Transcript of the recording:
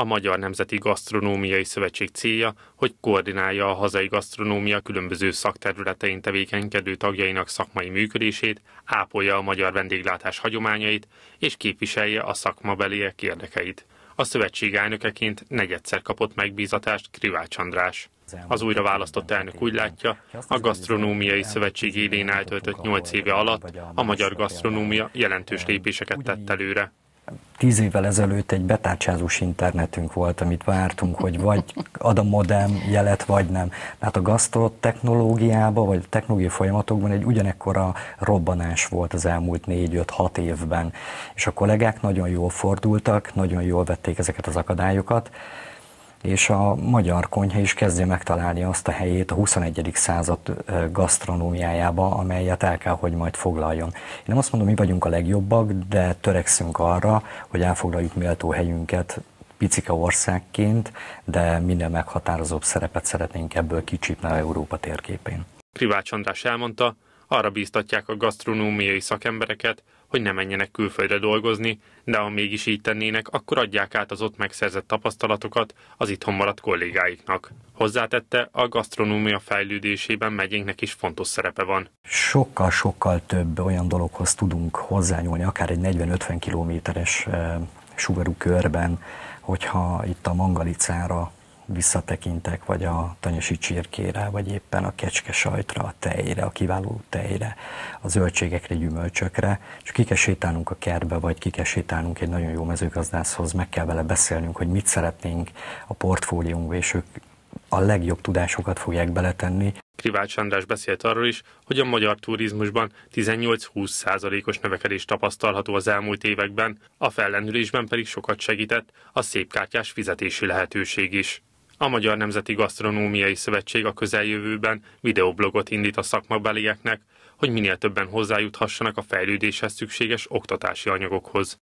A Magyar Nemzeti Gasztronómiai Szövetség célja, hogy koordinálja a hazai gasztronómia különböző szakterületein tevékenykedő tagjainak szakmai működését, ápolja a magyar vendéglátás hagyományait és képviselje a szakmabeliek érdekeit. A szövetség elnökeként negyedszer kapott megbízatást Krivács András. Az újra választott elnök úgy látja, a Gasztronómiai Szövetség élén eltöltött 8 éve alatt a magyar gasztronómia jelentős lépéseket tett előre tíz évvel ezelőtt egy betárcsázós internetünk volt, amit vártunk, hogy vagy ad a modem jelet, vagy nem. Hát a gasztrotechnológiában, vagy a technológiai folyamatokban egy ugyanekkora robbanás volt az elmúlt négy-öt-hat évben. És a kollégák nagyon jól fordultak, nagyon jól vették ezeket az akadályokat, és a magyar konyha is kezdje megtalálni azt a helyét a 21. század gasztronómiájába, amelyet el kell, hogy majd foglaljon. Én nem azt mondom, mi vagyunk a legjobbak, de törekszünk arra, hogy elfoglaljuk méltó helyünket picika országként, de minden meghatározóbb szerepet szeretnénk ebből kicsípni a Európa térképén. Privács András elmondta, arra bíztatják a gasztronómiai szakembereket, hogy ne menjenek külföldre dolgozni, de ha mégis így tennének, akkor adják át az ott megszerzett tapasztalatokat az itthon maradt kollégáiknak. Hozzátette, a gasztronómia fejlődésében megyénknek is fontos szerepe van. Sokkal-sokkal több olyan dologhoz tudunk hozzányúlni, akár egy 40-50 kilométeres eh, sugarú körben, hogyha itt a Mangalicára visszatekintek, vagy a tanyasi csirkére, vagy éppen a kecske sajtra, a tejre, a kiváló tejre, a zöldségekre, gyümölcsökre, és ki kell sétálnunk a kertbe, vagy ki kell sétálnunk egy nagyon jó mezőgazdászhoz, meg kell vele beszélnünk, hogy mit szeretnénk a portfóliónkba, és ők a legjobb tudásokat fogják beletenni. Krivács András beszélt arról is, hogy a magyar turizmusban 18-20 százalékos növekedés tapasztalható az elmúlt években, a fellendülésben pedig sokat segített a szépkártyás fizetési lehetőség is. A Magyar Nemzeti Gasztronómiai Szövetség a közeljövőben videoblogot indít a szakmabelieknek, hogy minél többen hozzájuthassanak a fejlődéshez szükséges oktatási anyagokhoz.